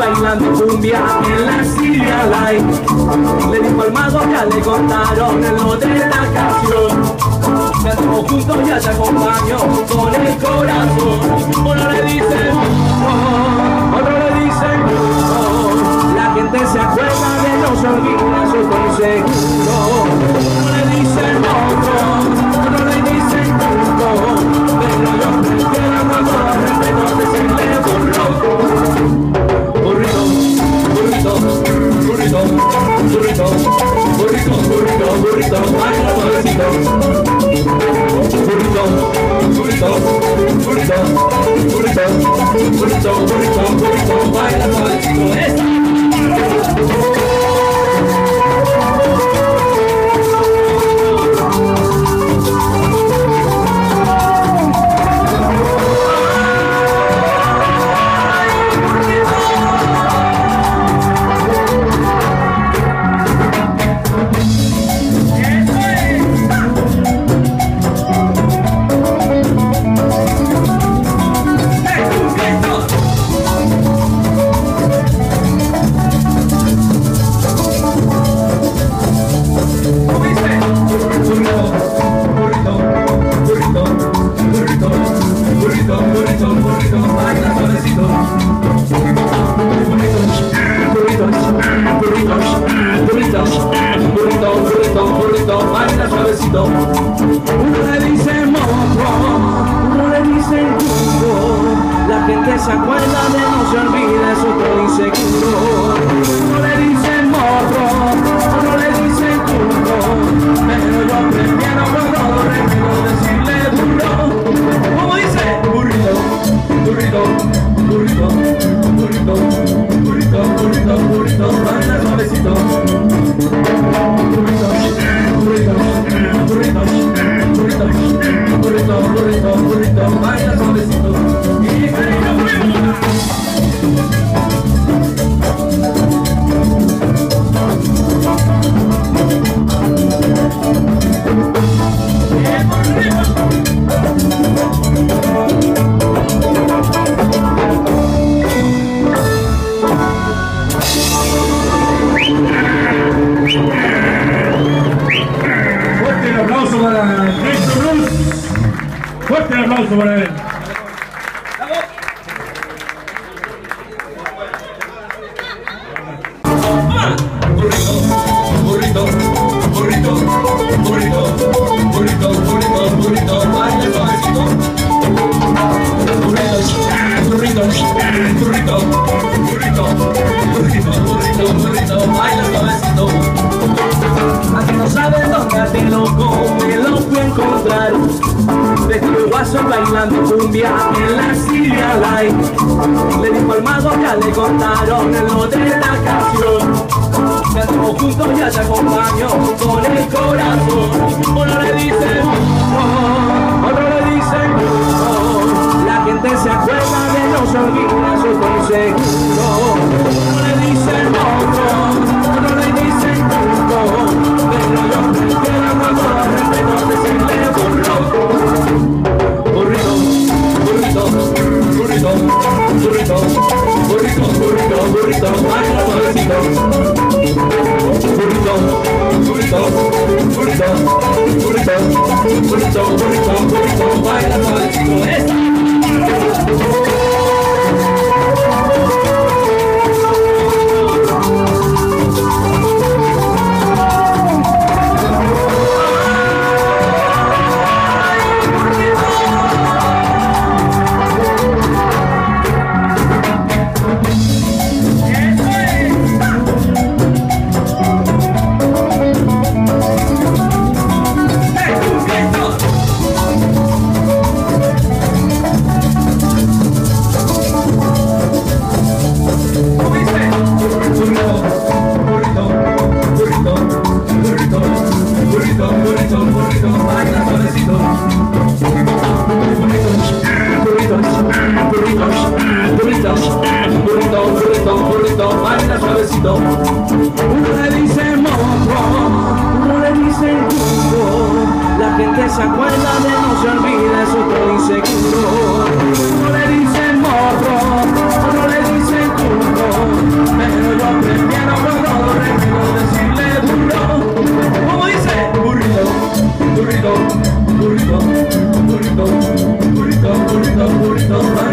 bailando cumbia en la Siria Light Le dijo al mago que le contaron lo de la canción Cantamos juntos ya te acompaño con el corazón burrito, burrito, burrito, burrito, baila suavecito. ¡Esa! Se acuerda de no se olvida, eso estoy seguro Uno le dice morro, uno le dice cubo Pero yo prefiero con todo respeto decirle burro ¿Cómo dice? Burrito, burrito, burrito, burrito, burrito, burrito, burrito, baila suavecito. Burrito, burrito, burrito, burrito, burrito, burrito, burrito, aplauso para él. Burrito, burrito, burrito, burrito, burrito, burrito, baila bailando cumbia en la Siria Light Le dijo al mago que le contaron lo de la canción. Cantamos juntos ya te acompaño con el corazón. Uno le dice oh, otro le dice oh, La gente se acuerda de no se olvida, estoy burrito, burrito, burrito, burrito, burrito, baila burrito, burrito, baila suavecito. Burritos, burritos, burritos, burritos, burrito, burrito, burrito, baila suavecito. Uno le dice monstruo, uno le dice gusto. La gente se acuerda de no se olvide, eso todo inseguro. Uno le dice monstruo. no